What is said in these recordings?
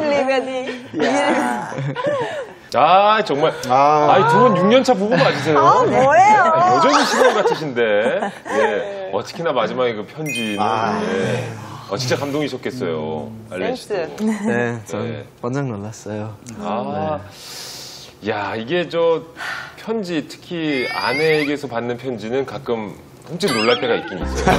Liebe dich. 아, 정말. 아, 두분 6년차 부부 맞으세요? 아, 뭐예요? 여전히 신혼 같으신데. 예. 어, 특히나 마지막에 그 편지는. 예. 어, 진짜 감동이셨겠어요. 알렌 씨도. 네, 전 네. 완전 놀랐어요. 아. 야, 이게 저 편지, 특히 아내에게서 받는 편지는 가끔 흠칫 놀랄 때가 있긴 있어요.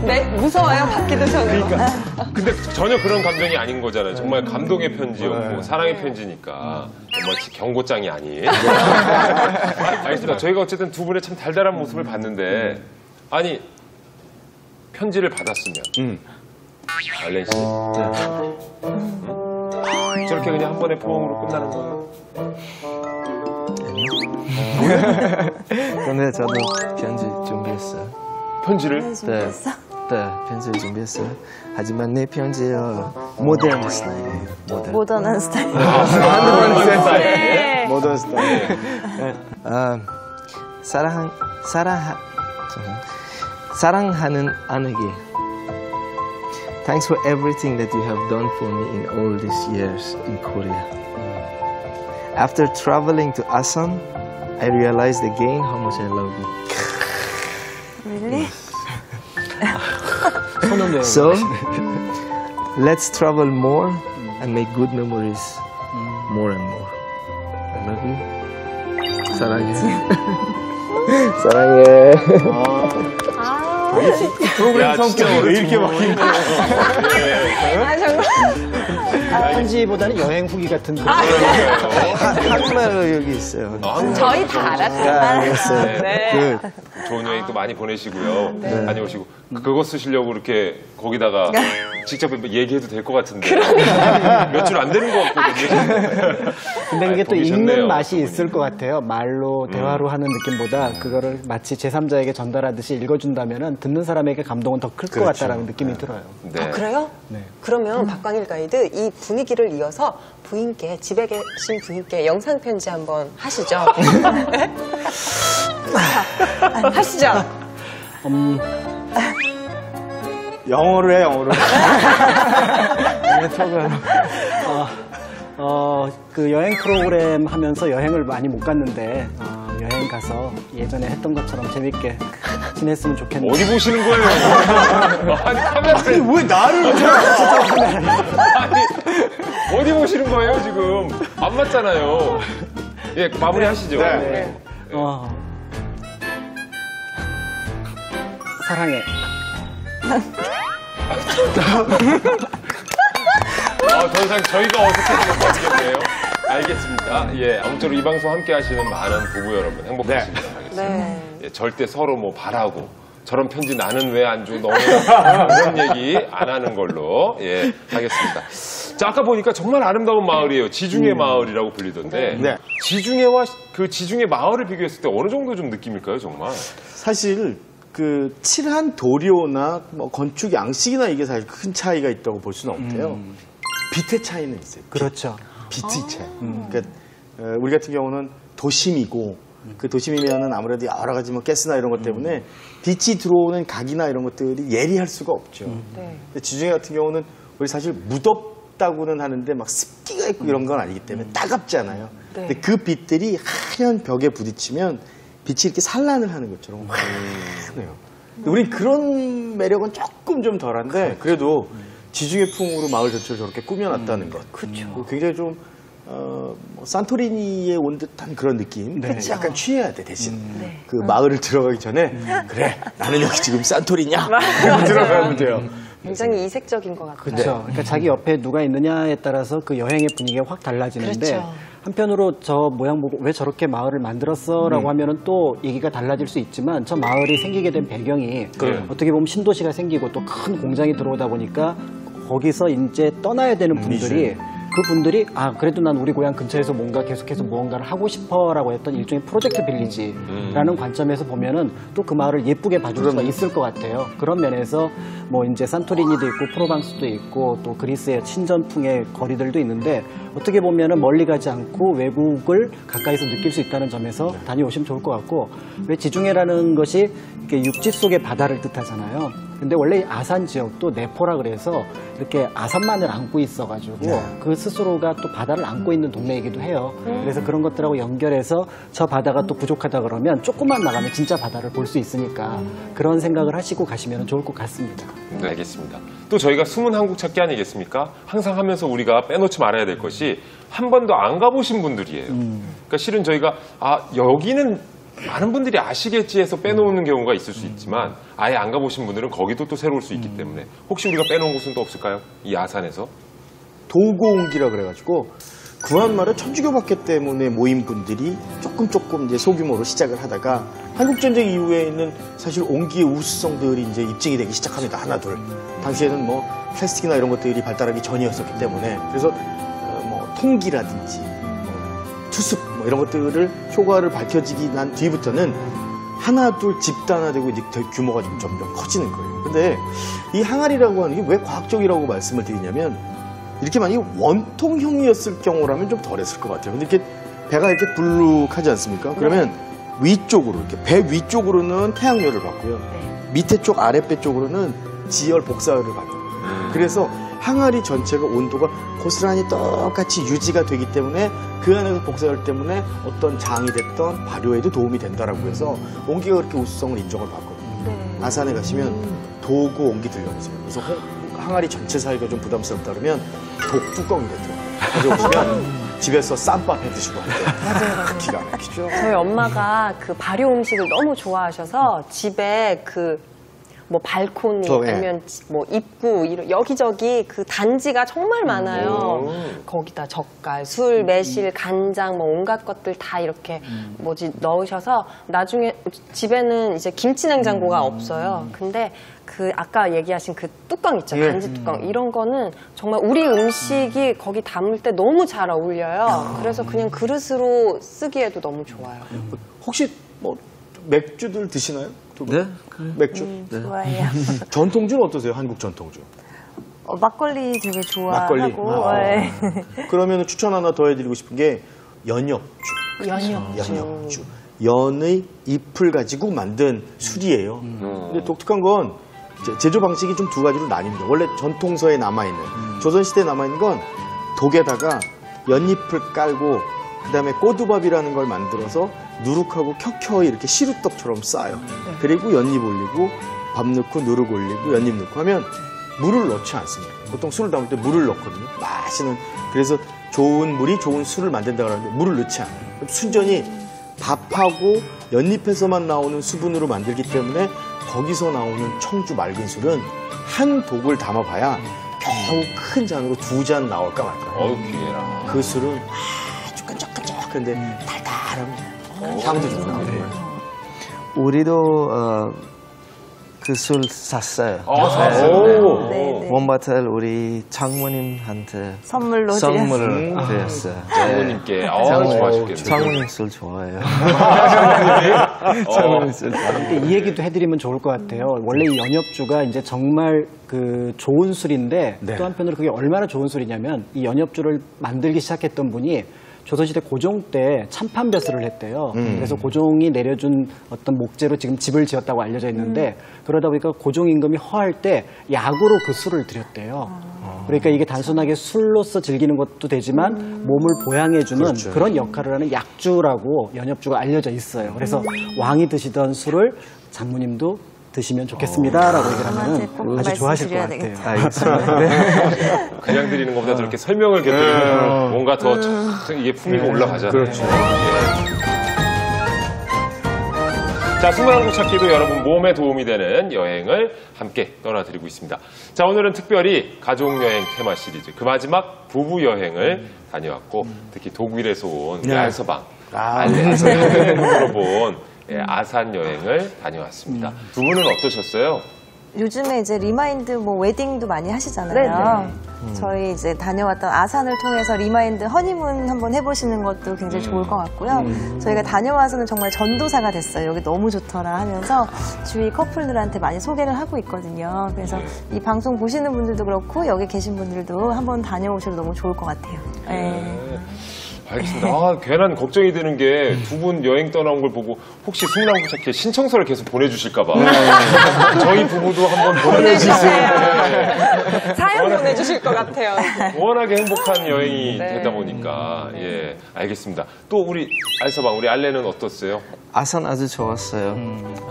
네, 무서워요, 받기도 전에. 그러니까. 근데 전혀 그런 감정이 아닌 거잖아요. 정말 감동의 편지였고 사랑의 편지니까 정말 경고장이 아닌. 알겠습니다. 저희가 어쨌든 두 분의 참 달달한 모습을 봤는데 아니 편지를 받았으면 알렌 씨 음? 저렇게 그냥 한 번의 포옹으로 끝나는 거예요? 근데 저도 편지 준비했어요. 편지를 네, 네, 편지 준비했어요. 하지만 내 편지요 모던 스타일이에요. 모던. 모던한 스타일. 네. 모던 스타일. 아, 사랑 사랑 사랑하는 아내게. Thanks for everything that you have done for me in all these years in Korea. After traveling to Asan, I realized again how much I love you. Really? So, let's travel more and make good memories more and more. I love you. 사랑해. 사랑해. 야, 진짜 왜 이렇게 막힌 거예요? 아, 정말. 편지보다는 여행 후기 같은 거. 한국말로 여기 있어요. 저희 다 알았어요. 네. 그, 좋은 여행 또 많이 보내시고요. 다녀오시고. 그거 쓰시려고 이렇게 거기다가 직접 얘기해도 될 것 같은데. 몇 줄 안 되는 것 같거든요. 근데 그게 아, 또 보기 읽는. 맛이 있을 것 같아요. 말로 대화로 하는 느낌보다 그거를 마치 제3자에게 전달하듯이 읽어준다면 듣는 사람에게 감동은 더 클 것 같다라는 느낌이 들어요. 네. 아, 그래요? 그러면 박광일 가이드 이 분위기를 이어서 부인께, 집에 계신 부인께 영상 편지 한번 하시죠. 네? 자, 하시죠. 영어로 해, 영어로. 어, 그 여행 프로그램 하면서 여행을 많이 못 갔는데, 어, 여행 가서 예전에 했던 것처럼 재밌게 지냈으면 좋겠네요. 어디 보시는 거예요? 아니, 카메라를. 왜 나를 아니, 어디 보시는 거예요, 지금? 안 맞잖아요. 예, 마무리 하시죠. 네. 어. 사랑해. 어, 더 이상 저희가 어색해지는 것 같겠네요. 알겠습니다. 예, 아무쪼록 이 방송 함께 하시는 많은 부부 여러분 행복하시길 바라겠습니다. 네. 예, 절대 서로 뭐 바라고 저런 편지 나는 왜 안 줘? 너는 이런 얘기 안 하는 걸로 예 하겠습니다. 자 아까 보니까 정말 아름다운 마을이에요. 지중해 마을이라고 불리던데 네. 지중해와 그 지중해 마을을 비교했을 때 어느 정도 좀 느낌일까요, 정말? 사실 그 칠한 도료나 뭐 건축 양식이나 이게 사실 큰 차이가 있다고 볼 수는 없대요. 빛의 차이는 있어요. 빛, 그렇죠. 빛의 차이. 그러니까 어, 우리 같은 경우는 도심이고 그 도심이면은 아무래도 여러 가지 뭐 가스나 이런 것 때문에 빛이 들어오는 각이나 이런 것들이 예리할 수가 없죠. 네. 근데 지중해 같은 경우는 우리 사실 무덥다고는 하는데 막 습기가 있고 이런 건 아니기 때문에 따갑잖아요. 네. 근데 그 빛들이 하얀 벽에 부딪히면 빛이 이렇게 산란을 하는 것처럼 환해요. 우린 그런 매력은 조금 좀 덜한데 그래도 지중해풍으로 마을 전체를 저렇게 꾸며놨다는 것. 그렇죠. 굉장히 좀 어, 뭐 산토리니에 온 듯한 그런 느낌. 약간 취해야 돼 대신 그 마을을 들어가기 전에 그래 나는 여기 지금 산토리냐 들어가면 돼요. 굉장히 이색적인 것 같아요. 그렇죠. 그러니까 자기 옆에 누가 있느냐에 따라서 그 여행의 분위기가 확 달라지는데 그렇죠. 한편으로 저 모양 보고 왜 저렇게 마을을 만들었어라고 하면은 또 얘기가 달라질 수 있지만 저 마을이 생기게 된 배경이 어떻게 보면 신도시가 생기고 또 큰 공장이 들어오다 보니까 거기서 이제 떠나야 되는 분들이 그 분들이 아 그래도 난 우리 고향 근처에서 뭔가 계속해서 무언가를 하고 싶어라고 했던 일종의 프로젝트 빌리지라는 관점에서 보면은 또 그 마을을 예쁘게 봐줄 수가 있을 것 같아요. 그런 면에서 뭐 이제 산토리니도 있고 프로방스도 있고 또 그리스의 신전풍의 거리들도 있는데 어떻게 보면 은 멀리 가지 않고 외국을 가까이서 느낄 수 있다는 점에서 다녀오시면 좋을 것 같고 왜 지중해라는 것이 이렇게 육지 속의 바다를 뜻하잖아요. 근데 원래 이 아산 지역도 네포라 그래서 이렇게 아산만을 안고 있어가지고 그 스스로가 또 바다를 안고 있는 동네이기도 해요. 그래서 그런 것들하고 연결해서 저 바다가 또 부족하다 그러면 조금만 나가면 진짜 바다를 볼 수 있으니까 그런 생각을 하시고 가시면 좋을 것 같습니다. 네, 알겠습니다. 또 저희가 숨은 한국 찾기 아니겠습니까? 항상 하면서 우리가 빼놓지 말아야 될 것이 한 번도 안 가보신 분들이에요. 그러니까 실은 저희가 아 여기는 많은 분들이 아시겠지 해서 빼놓는 경우가 있을 수 있지만 아예 안 가보신 분들은 거기도 또 새로울 수 있기 때문에 혹시 우리가 빼놓은 곳은 또 없을까요? 이 아산에서? 도고옹기라 그래가지고 구한말은 천주교 박회 때문에 모인 분들이 조금 조금 이제 소규모로 시작을 하다가 한국 전쟁 이후에는 사실 옹기의 우수성들이 이제 입증이 되기 시작합니다 하나 둘 당시에는 뭐 플라스틱이나 이런 것들이 발달하기 전이었었기 때문에 그래서 통기라든지 뭐 투습 뭐 이런 것들을 효과를 밝혀지기 난 뒤부터는 하나 둘 집단화되고 이제 되- 규모가 좀 점점 커지는 거예요. 근데 이 항아리라고 하는 게 왜 과학적이라고 말씀을 드리냐면 이렇게 만약에 원통형이었을 경우라면 좀 덜했을 것 같아요. 근데 이렇게 배가 이렇게 불룩하지 않습니까? 그러면 위쪽으로 이렇게 배 위쪽으로는 태양열을 받고요. 밑에 쪽 아랫배 쪽으로는 지열 복사열을 받아요. 그래서 항아리 전체가 온도가 고스란히 똑같이 유지가 되기 때문에 그 안에서 복사열 때문에 어떤 장이 됐던 발효에도 도움이 된다라고 해서 온기가 그렇게 우수성을 인정을 받거든요. 아산에 가시면 도구 온기 들려보세요. 그래서 홍- 항아리 전체 사이가 좀 부담스럽다 그러면 독 뚜껑이를 들어 가져오시면 집에서 쌈밥 해 드시고 할때 기가 막히죠. 저희 엄마가 그 발효 음식을 너무 좋아하셔서 집에 그 뭐 발코니 저, 예. 아니면 지- 뭐 입구 이런 여기저기 그 단지가 정말 많아요. 거기다 젓갈, 술, 매실, 간장 뭐 온갖 것들 다 이렇게 뭐지 넣으셔서 나중에 집에는 이제 김치 냉장고가 없어요. 근데 그 아까 얘기하신 그 뚜껑 있죠 예. 단지 뚜껑 이런 거는 정말 우리 음식이 거기 담을 때 너무 잘 어울려요. 그래서 그냥 그릇으로 쓰기에도 너무 좋아요. 혹시 뭐 맥주들 드시나요? 두 분? 네, 그래요. 맥주? 좋아해요. 전통주는 어떠세요? 한국 전통주. 어, 막걸리 되게 좋아하고. 막걸리. 아. 네. 그러면 추천 하나 더 해드리고 싶은 게 연엽주. 연이었죠. 연엽주. 연의 잎을 가지고 만든 술이에요. 근데 독특한 건 제조 방식이 좀 두 가지로 나뉩니다. 원래 전통서에 남아있는, 조선시대에 남아있는 건 독에다가 연잎을 깔고 그다음에 꼬두밥이라는 걸 만들어서 누룩하고 켜켜이 이렇게 시루떡처럼 싸요. 그리고 연잎 올리고 밥 넣고 누룩 올리고 연잎 넣고 하면 물을 넣지 않습니다. 보통 술을 담을 때 물을 넣거든요. 마시는 그래서 좋은 물이 좋은 술을 만든다 그러는데 물을 넣지 않아요. 순전히 밥하고 연잎에서만 나오는 수분으로 만들기 때문에 거기서 나오는 청주 맑은 술은 한 독을 담아봐야 겨우 큰 잔으로 두 잔 나올까 말까. 어우 기회라. 그 술은 아주 끈적끈적한데 달달합니다. 향도 좋고. 우리도 어, 그 술 샀어요. 아, 오. 네, 네. 원바틀 우리 장모님한테 선물로 선물을 드렸어요. 장모님께 어, 장모님, 좋아하셨겠네요. 장모님 술 좋아해요. 어. 장모님 술 근데 이 얘기도 해드리면 좋을 것 같아요. 원래 이 연엽주가 이제 정말 그 좋은 술인데 네. 또 한편으로 그게 얼마나 좋은 술이냐면 이 연엽주를 만들기 시작했던 분이 조선시대 고종 때 참판 벼슬을 했대요. 그래서 고종이 내려준 어떤 목재로 지금 집을 지었다고 알려져 있는데 그러다 보니까 고종 임금이 허할 때 약으로 그 술을 드렸대요. 그러니까 이게 단순하게 술로서 즐기는 것도 되지만 몸을 보양해주는 그렇죠. 그런 역할을 하는 약주라고 연엽주가 알려져 있어요. 그래서 왕이 드시던 술을 장모님도 드시면 좋겠습니다라고 얘기를 아마한테 하면 꼭 아주 좋아하실 것 같아요. 알겠습니다. 네. 그냥 드리는 것보다 저렇게 설명을 곁들이면 뭔가 더참 이게 풍미가 올라가잖아요. 그렇죠. 예. 자, 한국 찾기도 여러분 몸에 도움이 되는 여행을 함께 떠나드리고 있습니다. 자, 오늘은 특별히 가족여행 테마 시리즈 그 마지막 부부 여행을 다녀왔고 특히 독일에서 온 네. 알서방 아, 알서방으로 본 예, 아산 여행을 다녀왔습니다. 두 분은 어떠셨어요? 요즘에 이제 remind 뭐 wedding도 많이 하시잖아요. 저희 이제 다녀왔던 아산을 통해서 remind 허니문 한번 해보시는 것도 굉장히 좋을 것 같고요. 저희가 다녀와서는 정말 전도사가 됐어요. 여기 너무 좋더라 하면서 주위 커플들한테 많이 소개를 하고 있거든요. 그래서 이 방송 보시는 분들도 그렇고 여기 계신 분들도 한번 다녀오셔도 너무 좋을 것 같아요. 네. 알겠습니다. 아, 괜한 걱정이 되는 게 두 분 여행 떠나온 걸 보고 혹시 찾기에 신청서를 계속 보내주실까봐. 저희 부부도 한번 보내주세요. 사연 보내주실 것 같아요. 워낙에 행복한 여행이 네. 되다 보니까 예 알겠습니다. 또 우리 알서방 우리 알레는 어떻어요? 아산 아주 좋았어요.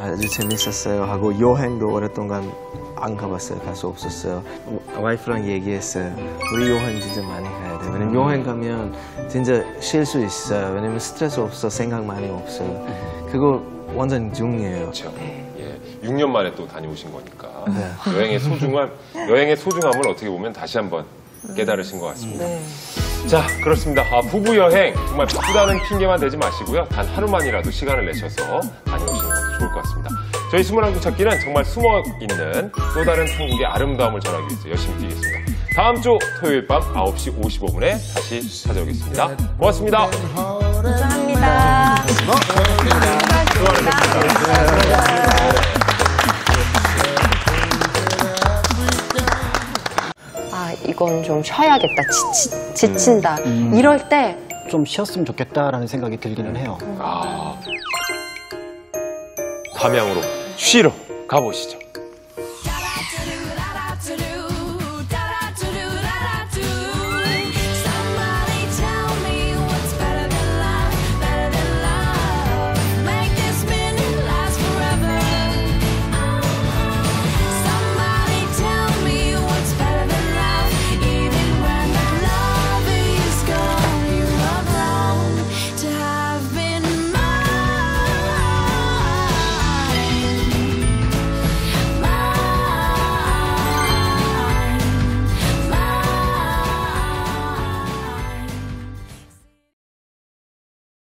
아주 재밌었어요. 하고 여행도 오랫동안 안 가봤어요. 갈 수 없었어요. 와이프랑 얘기했어요. 우리 여행 진짜 많이 가 야 돼. 왜냐면 여행 가면 진짜 쉴 수 있어요. 왜냐면 스트레스 없어, 생각 많이 없어요. 그거 완전 중요해요. 그렇죠. 예, 6년 만에 또 다녀오신 거니까 네. 여행의 소중함, 여행의 소중함을 어떻게 보면 다시 한번 깨달으신 것 같습니다. 자, 그렇습니다. 아, 부부 여행 정말 바쁘다는 핑계만 대지 마시고요. 단 하루만이라도 시간을 내셔서 다녀오시는 것도 좋을 것 같습니다. 저희 스물 한국 찾기는 정말 숨어 있는 또 다른 한국의 아름다움을 전하기 위해서 열심히 뛰겠습니다. 다음 주 토요일 밤 9시 55분에 다시 찾아오겠습니다. 고맙습니다. 감사합니다. 아, 이건 좀 쉬어야겠다. 지치, 지친다. 이럴 때 좀 쉬었으면 좋겠다라는 생각이 들기는 해요. 담양으로 쉬러 가보시죠.